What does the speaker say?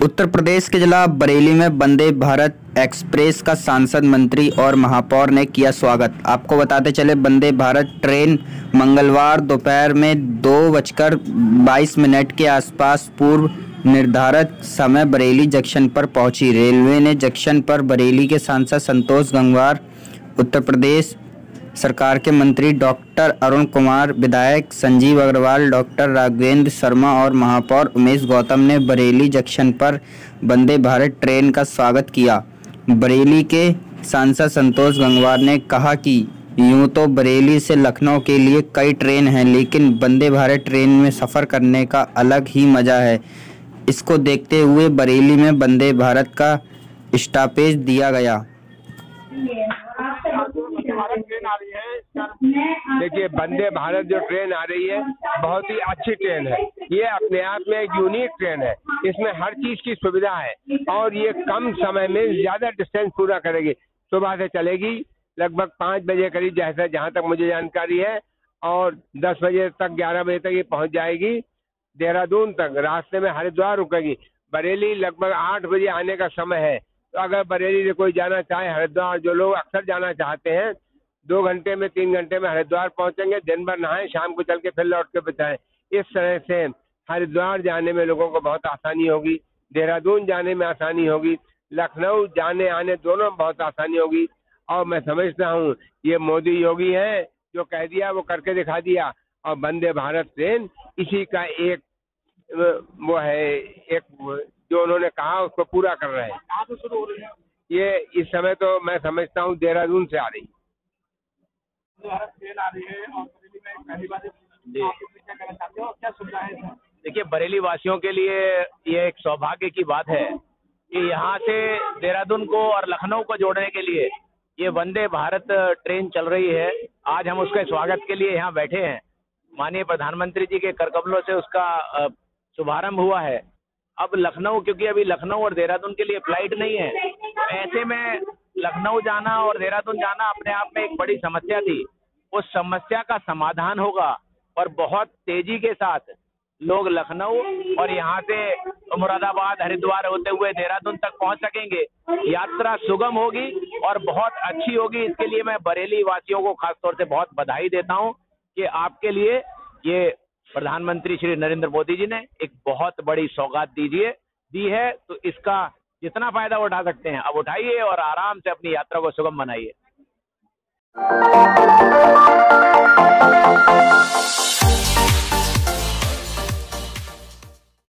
उत्तर प्रदेश के जिला बरेली में वंदे भारत एक्सप्रेस का सांसद, मंत्री और महापौर ने किया स्वागत। आपको बताते चले वंदे भारत ट्रेन मंगलवार दोपहर में दो बजकर बाईस मिनट के आसपास पूर्व निर्धारित समय बरेली जंक्शन पर पहुँची। रेलवे ने जंक्शन पर बरेली के सांसद संतोष गंगवार, उत्तर प्रदेश सरकार के मंत्री डॉक्टर अरुण कुमार, विधायक संजीव अग्रवाल, डॉक्टर राघवेंद्र शर्मा और महापौर उमेश गौतम ने बरेली जंक्शन पर वंदे भारत ट्रेन का स्वागत किया। बरेली के सांसद संतोष गंगवार ने कहा कि यूँ तो बरेली से लखनऊ के लिए कई ट्रेन हैं, लेकिन वंदे भारत ट्रेन में सफ़र करने का अलग ही मज़ा है। इसको देखते हुए बरेली में वंदे भारत का स्टापेज दिया गया। देखिए, वंदे भारत जो ट्रेन आ रही है, बहुत ही अच्छी ट्रेन है। ये अपने आप में एक यूनिक ट्रेन है। इसमें हर चीज़ की सुविधा है और ये कम समय में ज़्यादा डिस्टेंस पूरा करेगी। सुबह से चलेगी, लगभग पाँच बजे करीब जैसा जहाँ तक मुझे जानकारी है, और दस बजे तक, ग्यारह बजे तक ये पहुँच जाएगी। देहरादून तक, रास्ते में हरिद्वार रुकेगी। बरेली लगभग आठ बजे आने का समय है। तो अगर बरेली से कोई जाना चाहे, हरिद्वार, जो लोग अक्सर जाना चाहते हैं दो घंटे में तीन घंटे में हरिद्वार पहुँचेंगे दिन भर नहाए शाम को चल के फिर लौट के बचाए इस तरह से हरिद्वार जाने में लोगों को बहुत आसानी होगी देहरादून जाने में आसानी होगी लखनऊ जाने आने दोनों में बहुत आसानी होगी। और मैं समझता हूँ ये मोदी योगी है जो कह दिया वो करके दिखा दिया। और वंदे भारत ट्रेन इसी का एक वो है एक जो उन्होंने कहा उसको पूरा कर रहे हैं? ये इस समय तो मैं समझता हूँ देहरादून से आ रही है। देखिए बरेली वासियों के लिए ये एक सौभाग्य की बात है कि यहाँ से देहरादून को और लखनऊ को जोड़ने के लिए ये वंदे भारत ट्रेन चल रही है। आज हम उसके स्वागत के लिए यहाँ बैठे हैं। माननीय प्रधानमंत्री जी के करकमलों से उसका शुभारंभ हुआ है। अब लखनऊ, क्योंकि अभी लखनऊ और देहरादून के लिए फ़्लाइट नहीं है, ऐसे में लखनऊ जाना और देहरादून जाना अपने आप में एक बड़ी समस्या थी। उस समस्या का समाधान होगा और बहुत तेज़ी के साथ लोग लखनऊ और यहाँ से मुरादाबाद, हरिद्वार होते हुए देहरादून तक पहुँच सकेंगे। यात्रा सुगम होगी और बहुत अच्छी होगी। इसके लिए मैं बरेली वासियों को खासतौर से बहुत बधाई देता हूँ कि आपके लिए ये प्रधानमंत्री श्री नरेंद्र मोदी जी ने एक बहुत बड़ी सौगात दीजिए दी है तो इसका जितना फ़ायदा उठा सकते हैं। अब उठाइए और आराम से अपनी यात्रा को सुगम बनाइए।